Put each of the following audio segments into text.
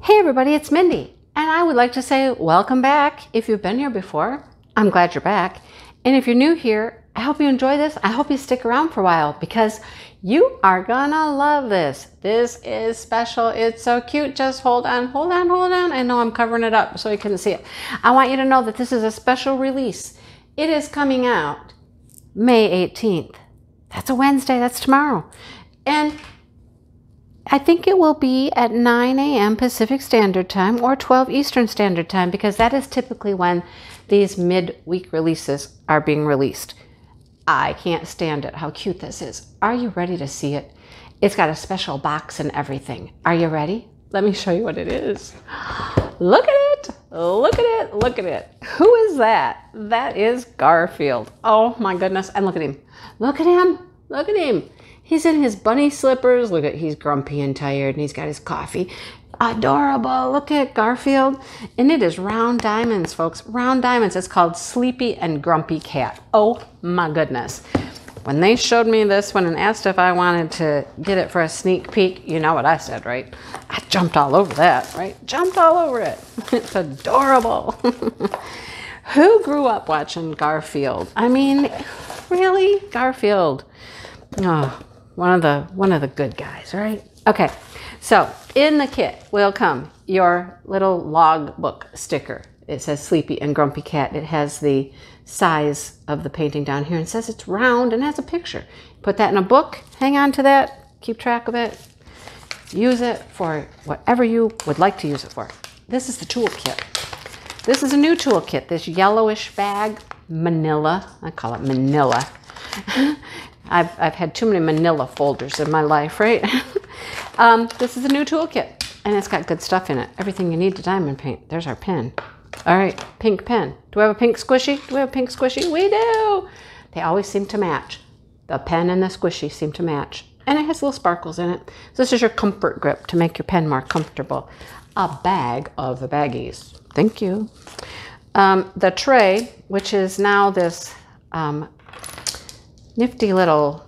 Hey everybody, it's Mindy, and I would like to say welcome back. If you've been here before, I'm glad you're back. And if you're new here, I hope you enjoy this. I hope you stick around for a while because you are gonna love this. This is special. It's so cute. Just hold on, hold on, hold on. I know I'm covering it up so you couldn't see it. I want you to know that this is a special release. It is coming out May 18th. That's a Wednesday, that's tomorrow. And I think it will be at 9 a.m. Pacific Standard Time or 12 Eastern Standard Time because that is typically when these mid-week releases are being released. I can't stand it. How cute this is. Are you ready to see it? It's got a special box and everything. Are you ready? Let me show you what it is. Look at it. Look at it. Look at it. Who is that? That is Garfield. Oh my goodness. And look at him. Look at him. Look at him. He's in his bunny slippers. Look at he's grumpy and tired and he's got his coffee. Adorable. Look at Garfield. And it is round diamonds, folks. Round diamonds. It's called Sleepy and Grumpy Cat. Oh my goodness. When they showed me this one and asked if I wanted to get it for a sneak peek, you know what I said, right? I jumped all over that, right? Jumped all over it. It's adorable. Who grew up watching Garfield? I mean, really? Garfield. Oh, one of the one of the good guys, right? Okay, so in the kit will come your little log book sticker. It says Sleepy and Grumpy Cat. It has the size of the painting down here and says it's round and has a picture. Put that in a book, hang on to that, keep track of it, use it for whatever you would like to use it for. This is the toolkit. This is a new toolkit, this yellowish bag, manila, I call it manila. I've, I've had too many manila folders in my life, right? um, this is a new toolkit and it's got good stuff in it. Everything you need to diamond paint. There's our pen. All right, pink pen. Do we have a pink squishy? Do we have a pink squishy? We do. They always seem to match. The pen and the squishy seem to match. And it has little sparkles in it. So this is your comfort grip to make your pen more comfortable. A bag of the baggies. Thank you. Um, the tray, which is now this um, nifty little,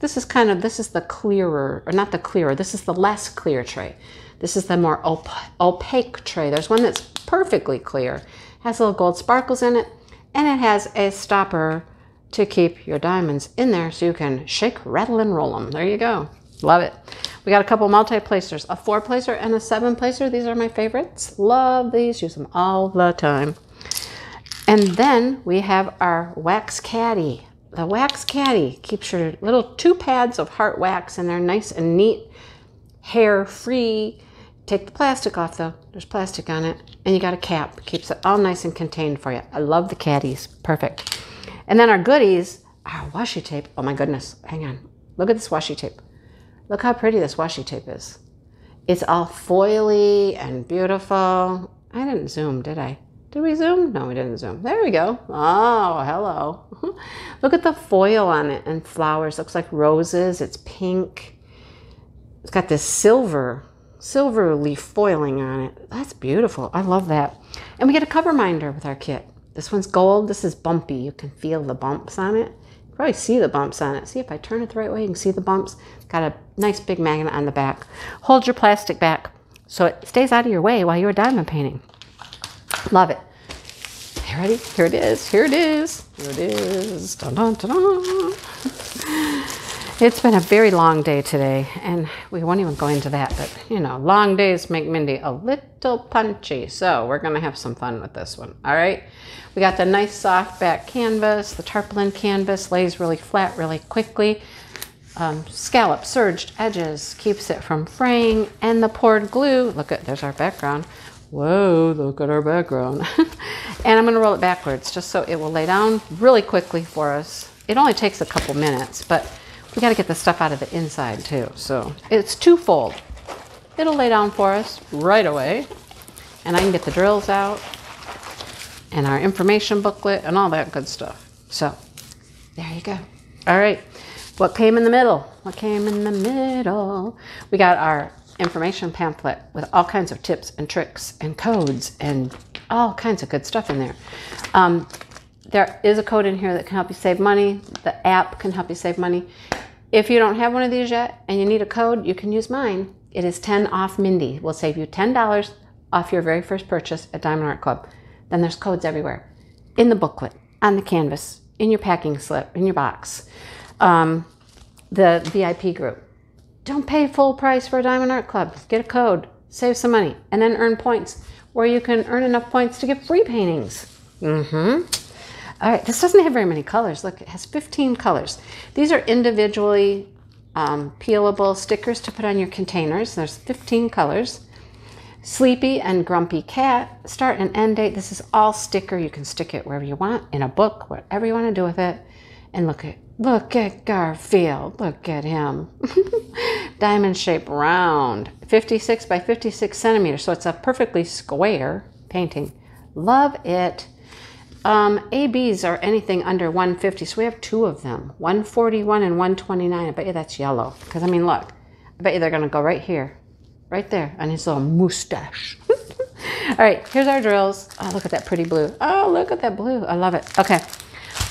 this is kind of, this is the clearer, or not the clearer, this is the less clear tray. This is the more op opaque tray. There's one that's perfectly clear, has little gold sparkles in it, and it has a stopper to keep your diamonds in there so you can shake, rattle, and roll them. There you go. Love it. We got a couple multi-placers, a four-placer and a seven-placer. These are my favorites. Love these. Use them all the time. And then we have our wax caddy the wax caddy keeps your little two pads of heart wax and they're nice and neat, hair free. Take the plastic off though, there's plastic on it. And you got a cap, keeps it all nice and contained for you. I love the caddies, perfect. And then our goodies, our washi tape. Oh my goodness, hang on. Look at this washi tape. Look how pretty this washi tape is. It's all foily and beautiful. I didn't zoom, did I? Did we zoom? No, we didn't zoom. There we go. Oh, hello. Look at the foil on it and flowers. Looks like roses. It's pink. It's got this silver, silver leaf foiling on it. That's beautiful. I love that. And we get a cover minder with our kit. This one's gold. This is bumpy. You can feel the bumps on it. You probably see the bumps on it. See if I turn it the right way, you can see the bumps. Got a nice big magnet on the back. Hold your plastic back so it stays out of your way while you're diamond painting. Love it. Ready? Here it is. Here it is. Here it is. Dun, dun, dun. It's been a very long day today, and we won't even go into that, but you know, long days make Mindy a little punchy. So we're to have some fun with this one. All right. We got the nice soft back canvas. The tarpaulin canvas lays really flat really quickly. Um, scallop serged edges keeps it from fraying, and the poured glue. Look at there's our background whoa, look at our background. and I'm going to roll it backwards just so it will lay down really quickly for us. It only takes a couple minutes, but we got to get the stuff out of the inside too. So it's twofold. It'll lay down for us right away. And I can get the drills out and our information booklet and all that good stuff. So there you go. All right. What came in the middle? What came in the middle? We got our information pamphlet with all kinds of tips and tricks and codes and all kinds of good stuff in there. Um, there is a code in here that can help you save money. The app can help you save money. If you don't have one of these yet and you need a code, you can use mine. It is 10 off Mindy. We'll save you $10 off your very first purchase at Diamond Art Club. Then there's codes everywhere in the booklet, on the canvas, in your packing slip, in your box. Um, the VIP group. Don't pay full price for a Diamond Art Club. Get a code, save some money, and then earn points where you can earn enough points to get free paintings. Mm-hmm. All right, this doesn't have very many colors. Look, it has 15 colors. These are individually um, peelable stickers to put on your containers. There's 15 colors. Sleepy and Grumpy Cat, start and end date. This is all sticker. You can stick it wherever you want, in a book, whatever you want to do with it. And look at look at Garfield. Look at him. Diamond shape round. 56 by 56 centimeters. So it's a perfectly square painting. Love it. Um, ABs are anything under 150. So we have two of them. 141 and 129. I bet you that's yellow. Because I mean, look. I bet you they're going to go right here right there on his little mustache. All right, here's our drills. Oh, look at that pretty blue. Oh, look at that blue. I love it. Okay,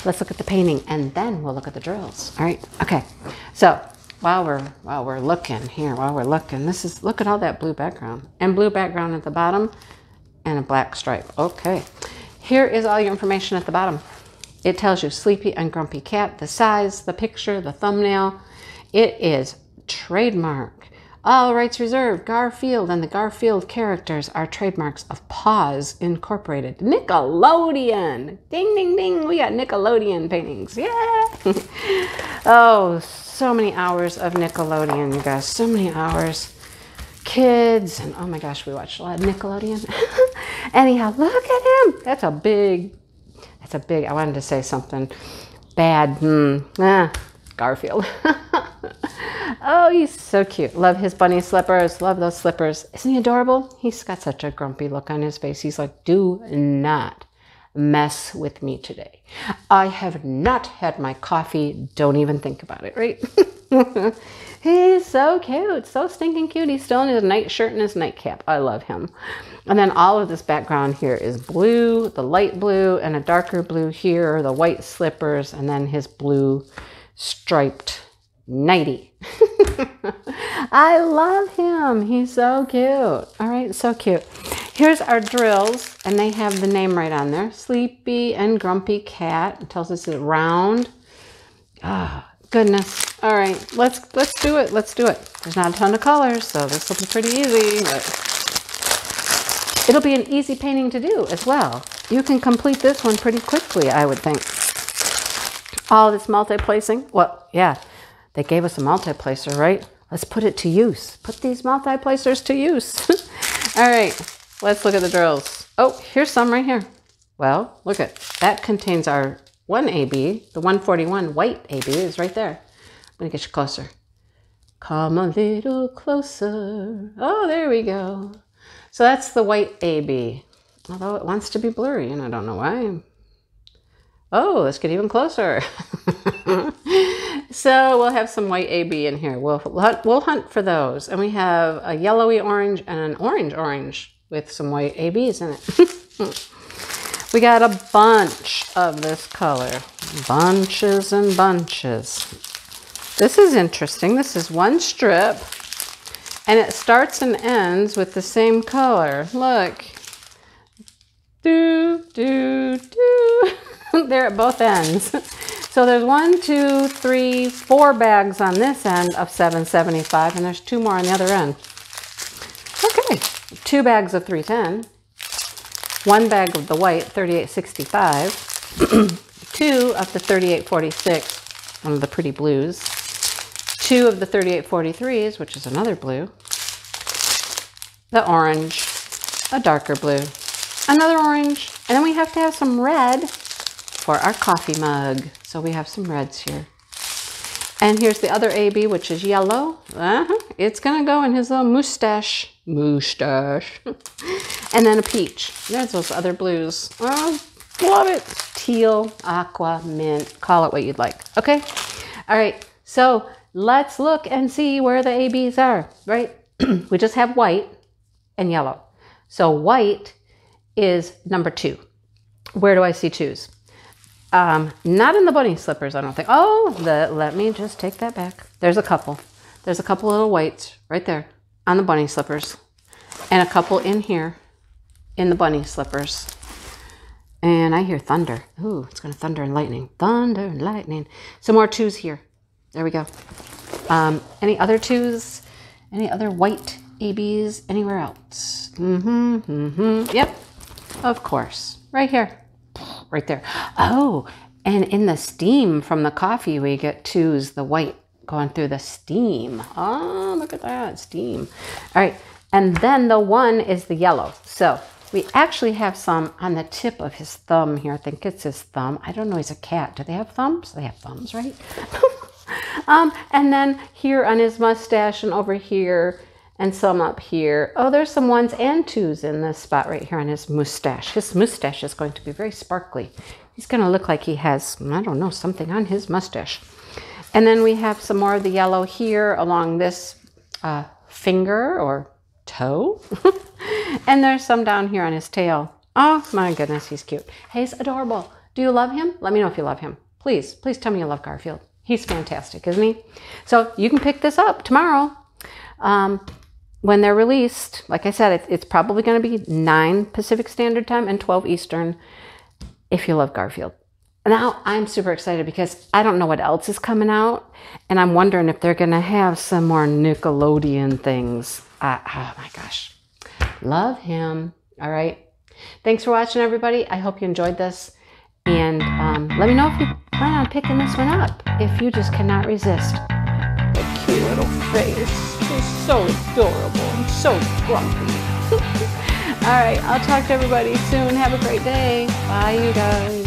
let's look at the painting and then we'll look at the drills. All right, okay. So while we're while we're looking here, while we're looking, this is look at all that blue background and blue background at the bottom and a black stripe. Okay, here is all your information at the bottom. It tells you Sleepy and Grumpy Cat, the size, the picture, the thumbnail. It is trademark. All rights reserved. Garfield and the Garfield characters are trademarks of Paws Incorporated. Nickelodeon. Ding, ding, ding. We got Nickelodeon paintings. Yeah. oh, so many hours of Nickelodeon, you guys. So many hours. Kids. And oh my gosh, we watched a lot of Nickelodeon. Anyhow, look at him. That's a big, that's a big, I wanted to say something bad. Hmm. Ah, Garfield. Oh, he's so cute. Love his bunny slippers. Love those slippers. Isn't he adorable? He's got such a grumpy look on his face. He's like, do not mess with me today. I have not had my coffee. Don't even think about it, right? He's so cute, so stinking cute. He's still in his night shirt and his nightcap. I love him. And then all of this background here is blue, the light blue, and a darker blue here, the white slippers, and then his blue striped nighty. I love him. He's so cute. All right, so cute. Here's our drills, and they have the name right on there. Sleepy and Grumpy Cat. It tells us it's round. Ah, oh, goodness. All right, let's let's do it. Let's do it. There's not a ton of colors, so this will be pretty easy. But it'll be an easy painting to do as well. You can complete this one pretty quickly, I would think. All this multi-placing. Well, yeah. They gave us a multiplacer, right? Let's put it to use. Put these multiplacers to use. All right, let's look at the drills. Oh, here's some right here. Well, look at that contains our 1AB. The 141 white AB is right there. I'm to get you closer. Come a little closer. Oh, there we go. So that's the white AB. Although it wants to be blurry, and I don't know why. Oh, let's get even closer. so we'll have some white AB in here. We'll, we'll hunt for those. And we have a yellowy orange and an orange orange with some white ABs in it. we got a bunch of this color. Bunches and bunches. This is interesting. This is one strip. And it starts and ends with the same color. Look. Do, do, do. They're at both ends. So there's one, two, three, four bags on this end of 775, and there's two more on the other end. Okay, two bags of 310, one bag of the white 3865, two of the 3846, one of the pretty blues, two of the 3843s, which is another blue, the orange, a darker blue, another orange, and then we have to have some red for our coffee mug. So we have some reds here. And here's the other AB, which is yellow. Uh -huh. It's gonna go in his little mustache. Mustache. and then a peach. There's those other blues. Oh, love it. Teal, aqua, mint, call it what you'd like. Okay? All right, so let's look and see where the ABs are, right? we just have white and yellow. So white is number two. Where do I see twos? Um, not in the bunny slippers, I don't think. Oh, the, let me just take that back. There's a couple. There's a couple little whites right there. on the bunny slippers and a couple in here in the bunny slippers. And I hear thunder. Ooh, it's going to thunder and lightning. Thunder and lightning. Some more twos here. There we go. Um, any other twos? Any other white ABs anywhere else? Mm-hmm, mm-hmm. Yep, of course. Right here. Right there. Oh, and in the steam from the coffee, we get twos, the white going through the steam. Oh, look at that, steam. All right, and then the one is the yellow. So we actually have some on the tip of his thumb here. I think it's his thumb. I don't know, he's a cat. Do they have thumbs? They have thumbs, right? um, and then here on his mustache and over here and some up here. Oh, there's some ones and twos in this spot right here on his mustache. His mustache is going to be very sparkly. He's going to look like he has, I don't know, something on his mustache. And then we have some more of the yellow here along this uh, finger or toe. and there's some down here on his tail. Oh my goodness, he's cute. He's adorable. Do you love him? Let me know if you love him. Please, please tell me you love Garfield. He's fantastic, isn't he? So you can pick this up tomorrow. Um, when they're released, like I said, it, it's probably going to be 9 Pacific Standard Time and 12 Eastern if you love Garfield. Now I'm super excited because I don't know what else is coming out, and I'm wondering if they're going to have some more Nickelodeon things. Uh, oh my gosh. Love him. All right. Thanks for watching, everybody. I hope you enjoyed this. And um, let me know if you plan on picking this one up, if you just cannot resist. The cute little face. He's so adorable and so grumpy. All right, I'll talk to everybody soon. Have a great day. Bye, you guys.